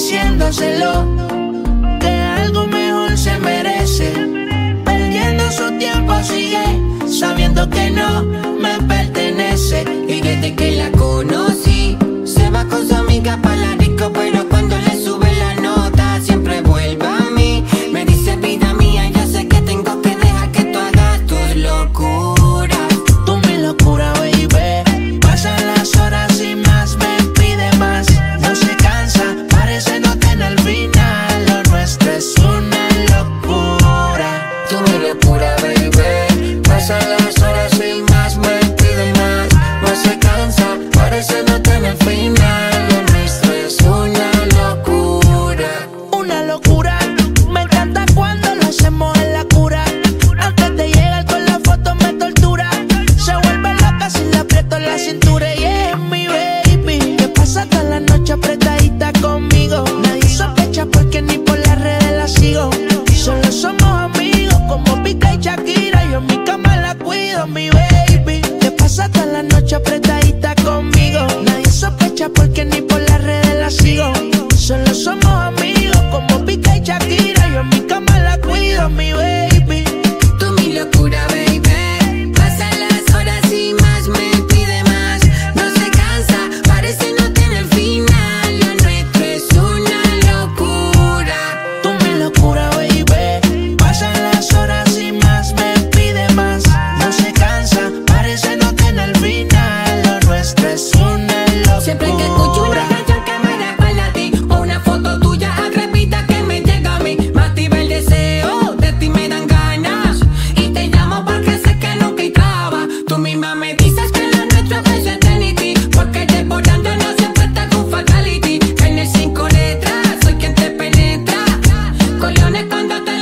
diciéndoselo que algo mejor se merece. Perdiendo su tiempo sigue sabiendo que no me pertenece y que te tell me where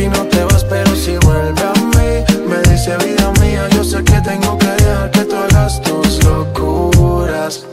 ti no te vas, pero si vuelve a mí Me dice vida mía, yo sé que tengo que dejar que tú todas tus locuras